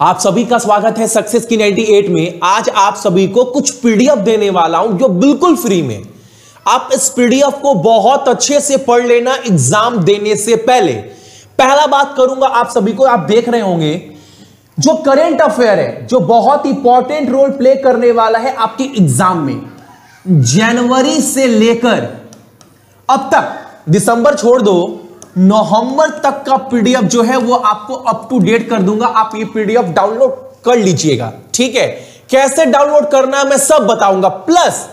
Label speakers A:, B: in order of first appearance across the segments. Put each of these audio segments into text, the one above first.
A: आप सभी का स्वागत है सक्सेस की 98 में। आज आप सभी को कुछ पीडीएफ देने वाला हूँ जो बिल्कुल फ्री में। आप इस पीडीएफ को बहुत अच्छे से पढ़ लेना एग्ज़ाम देने से पहले। पहला बात करूँगा, आप सभी को, आप देख रहे होंगे, जो करेंट अफेयर है, जो बहुत इंपॉर्टेंट रोल प्ले करने वाला है आपके एग्ज़ाम में। जनवरी से लेकर अब तक, दिसंबर छोड़ दो नवंबर तक का पीडीएफ जो है वो आपको अप टू डेट कर दूँगा। आप ये पीडीएफ डाउनलोड कर लीजिएगा। ठीक है? कैसे डाउनलोड करना है मैं सब बताऊँगा। प्लस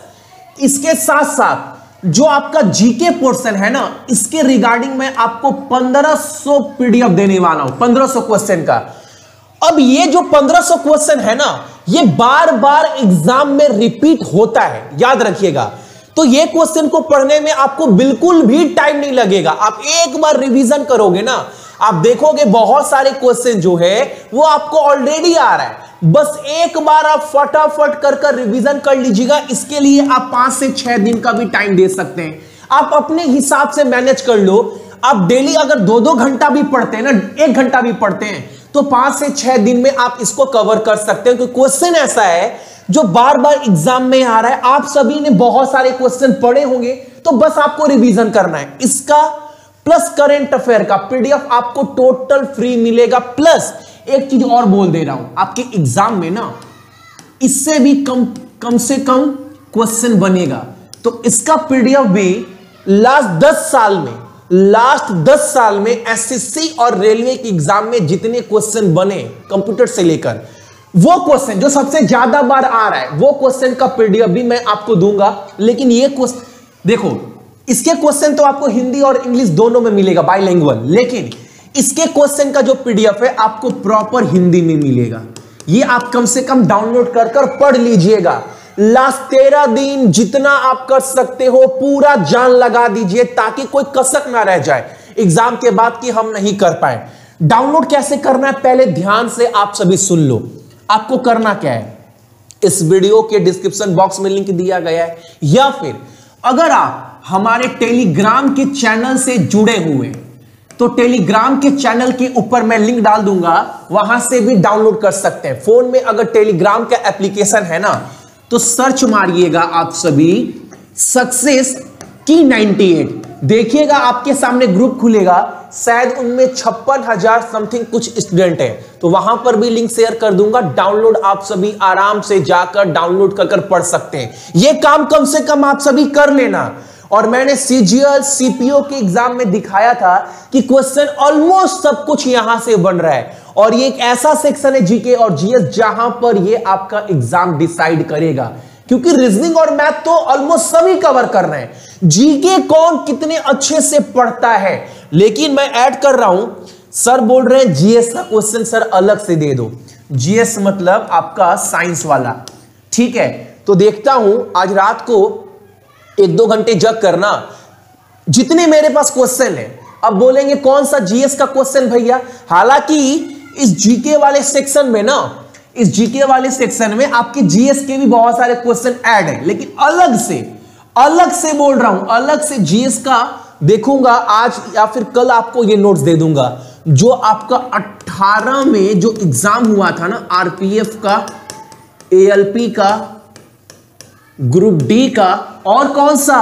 A: इसके साथ साथ जो आपका जीके पोर्शन है ना, इसके रिगार्डिंग मैं आपको 1500 पीडीएफ देने वाला हूँ। 1500 क्वेश्चन का। अब ये जो 1500 क्वेश्चन है ना, ये बार बार एग्ज़ाम में रिपीट होता है। याद रखिएगा। तो ये क्वेश्चन को पढ़ने में आपको बिल्कुल भी टाइम नहीं लगेगा। आप एक बार रिवीजन करोगे ना, आप देखोगे बहुत सारे क्वेश्चन जो है, वो आपको ऑलरेडी आ रहा है। बस एक बार आप फटाफट कर कर रिवीजन कर लीजिएगा, इसके लिए आप पाँच से छह दिन का भी टाइम दे सकते हैं। आप अपने हिसाब से मैनेज कर लो। आप डेली अगर दो दो घंटा भी पढ़ते हैं ना, एक घंटा भी पढ़ते हैं तो पाँच से छह दिन में आप इसको कवर कर सकते हैं, क्योंकि क्वेश्चन ऐसा है जो बार बार एग्ज़ाम में आ रहा है, आप सभी ने बहुत सारे क्वेश्चन पढ़े होंगे तो बस आपको रिवीजन करना है। इसका प्लस करंट अफेयर का पीडीएफ आपको टोटल फ्री मिलेगा प्लस एक चीज़ और बोल दे रहा हूँ, आपके एग्ज़ाम में ना, इससे भी कम कम से कम क्वेश्चन बनेगा। तो इसका पीडीएफ भी लास्ट दस साल में लास्ट दस साल में एसएससी और रेलवे के एग्ज़ाम में जितने क्वेश्चन बने कंप्यूटर से लेकर वो क्वेश्चन जो सबसे ज़्यादा बार आ रहा है, वो क्वेश्चन का पीडीएफ भी मैं आपको दूँगा, लेकिन ये क्वेश्चन देखो, इसके क्वेश्चन तो आपको हिंदी और इंग्लिश दोनों में मिलेगा बाईलैंग्वेज लेकिन इसके क्वेश्चन का जो पीडीएफ है, आपको प्रॉपर हिंदी में मिलेगा। ये आप कम से कम डाउनलोड कर कर पढ़ लीजिएगा। लास्ट तेरह दिन जितना आप कर सकते हो, पूरा जान लगा दीजिए, ताकि कोई कसक ना रह जाए एग्ज़ाम के बाद कि हम नहीं कर पाए। डाउनलोड कैसे करना है, पहले ध्यान से आप सभी सुन लो। आपको करना क्या है? इस वीडियो के डिस्क्रिप्शन बॉक्स में लिंक दिया गया है। या फिर, अगर आप हमारे टेलीग्राम के चैनल से जुड़े हुए तो टेलीग्राम के चैनल के ऊपर मैं लिंक डाल दूँगा, वहाँ से भी डाउनलोड कर सकते हैं। फ़ोन में अगर टेलीग्राम का एप्लीकेशन है ना तो सर्च मारिएगा आप सभी, सक्सेस की 98 देखिएगा, आपके सामने ग्रुप खुलेगा शायद उनमें छप्पन हज़ार समथिंग कुछ स्टूडेंट है। तो वहाँ पर भी लिंक शेयर कर दूँगा। डाउनलोड आप सभी आराम से जाकर डाउनलोड कर कर पढ़ सकते हैं। ये काम कम से कम आप सभी कर लेना। और मैंने सीजीएल सीपीओ के एग्ज़ाम में दिखाया था कि क्वेश्चन ऑलमोस्ट सब कुछ यहाँ से बन रहा है। और ये एक ऐसा सेक्शन है जीके और जीएस जहाँ पर ये आपका एग्ज़ाम डिसाइड करेगा। क्योंकि रीजनिंग और मैथ तो ऑलमोस्ट सभी कवर कर रहे हैं। जीके कौन कितने अच्छे से पढ़ता है? लेकिन मैं ऐड कर रहा हूँ सर बोल रहे हैं जीएस का क्वेश्चन सर अलग से दे दो। जीएस मतलब आपका साइंस वाला। ठीक है? तो देखता हूँ, आज रात को एक दो घंटे जग करना। जितने मेरे पास क्वेश्चन है, अब बोलेंगे कौन सा जीएस का क्वेश्चन भैया? हालाँकि इस जीके वाले सेक्शन में ना इस जीके वाले सेक्शन में आपके जीएस के भी बहुत सारे क्वेश्चन ऐड है। लेकिन अलग से अलग से बोल रहा हूँ, अलग से जीएस का देखूँगा आज या फिर कल आपको ये नोट्स दे दूँगा। जो आपका 18 में जो एग्ज़ाम हुआ था ना आरपीएफ का एएलपी का ग्रुप डी का, और कौन सा?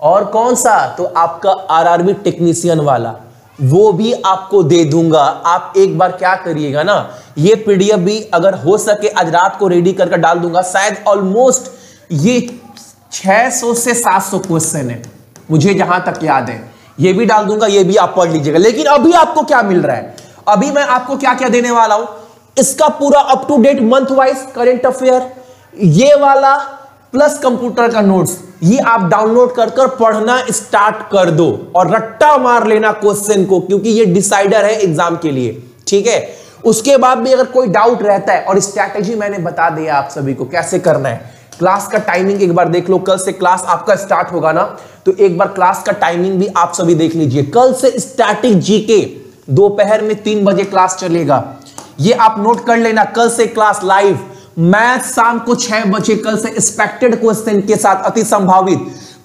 A: और कौन सा? तो आपका आरआरबी टेक्नीशियन वाला। वो भी आपको दे दूँगा। आप एक बार क्या करिएगा ना, ये पीडीएफ भी अगर हो सके, आज रात को रेडी करके डाल दूँगा। शायद ऑलमोस्ट ये 600 से 700 क्वेश्चन है। मुझे जहाँ तक याद है। ये भी डाल दूँगा, ये भी आप पढ़ लीजिएगा। लेकिन अभी आपको क्या मिल रहा है? अभी मैं आपको क्या क्या देने वाला हूँ? इसका पूरा up to date month wise current affair ये वाला प्लस कंप्यूटर का नोट्स ये आप डाउनलोड कर कर पढ़ना स्टार्ट कर दो और रट्टा मार लेना क्वेश्चन को, क्योंकि ये डिसाइडर है एग्ज़ाम के लिए, ठीक है? उसके बाद भी अगर कोई डाउट रहता है, और स्ट्रैटेजी मैंने बता दिया आप सभी को कैसे करना है। क्लास का टाइमिंग एक बार देख लो, कल से क्लास आपका स्टार्ट होगा ना तो एक बार क्लास का टाइमिंग भी आप सभी देख लीजिए। कल से स्टैटिक जीके दोपहर में तीन बजे क्लास चलेगा। ये आप नोट कर लेना, कल से क्लास लाइव मैथ शाम को छह बजे कल से एक्सपेक्टेड क्वेश्चन के साथ अति संभावित।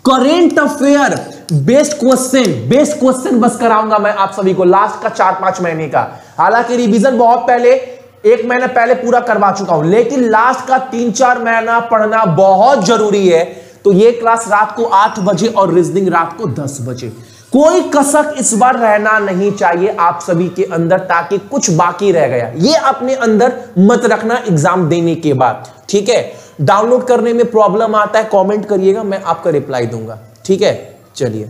A: Current affair best question best question बस कराऊँगा मैं आप सभी को लास्ट का चार पाँच महीने का। हालाँकि रिवीजन बहुत पहले, एक महीना पहले पूरा करवा चुका हूँ, लेकिन लास्ट का तीन चार महीना पढ़ना बहुत ज़रूरी है। तो ये क्लास रात को आठ बजे और रीजनिंग रात को दस बजे। कोई कसक इस बार रहना नहीं चाहिए आप सभी के अंदर, ताकि कुछ बाकी रह गया। ये अपने अंदर मत रखना एग्ज़ाम देने के बाद, ठीक है? डाउनलोड करने में प्रॉब्लम आता है, कमेंट करिएगा, मैं आपका रिप्लाई दूँगा। ठीक है? चलिए।